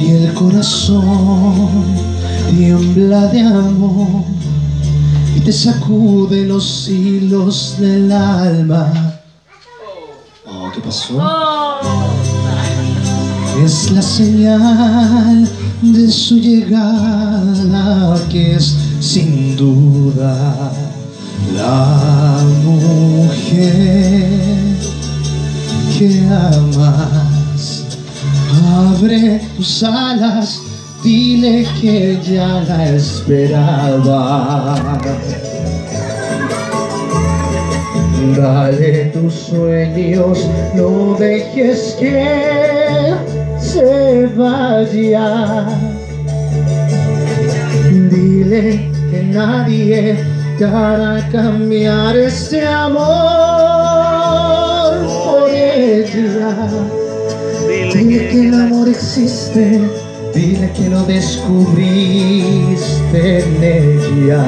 y el corazón tiembla de amor y te sacude los hilos del alma. Oh, ¿qué pasó? Es la señal de su llegada que es sin duda la mujer que amas. Abre tus alas, dile que ya la esperaba. Dale tus sueños, no dejes que se vaya. Dile que nadie te hará cambiar este amor por ella. Dile que el amor existe, dile que lo descubriste en ella.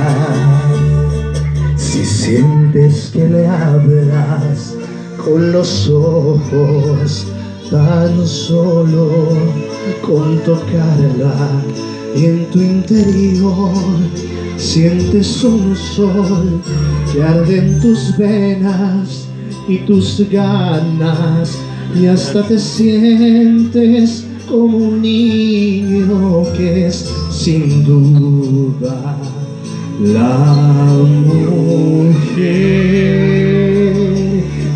Si sientes que le hablas con los ojos, tan solo con tocarla y en tu interior sientes un sol que arde en tus venas y tus ganas y hasta te sientes como un niño que es sin duda la mujer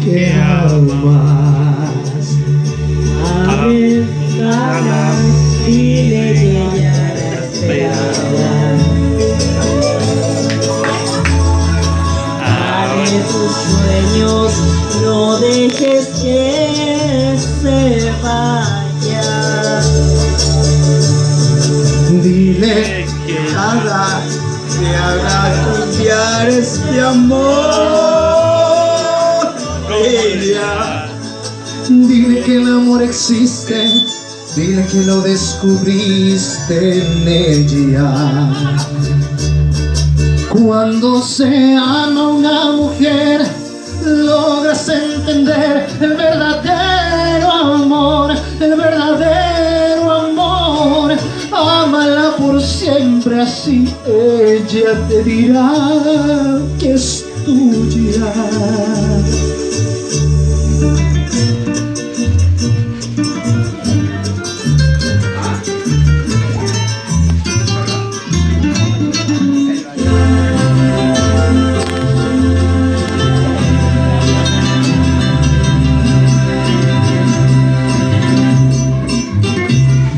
que amas. Alas, dile que ya la esperaba. Abre tus sueños, no dejes que se vaya. Dile que haga, que haga cambiar este amor. Ella. Dile que el amor existe, dile que lo descubriste en ella. Cuando se ama una mujer, logras entender el verdadero siempre así, ella te dirá que es tuya.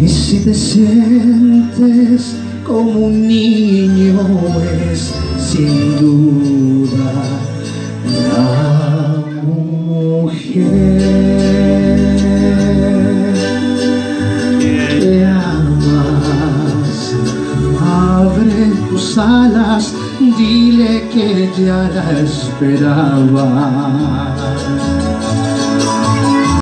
Y si te sientes como un niño es sin duda la mujer que amas. Abre tus alas, dile que ya la esperaba.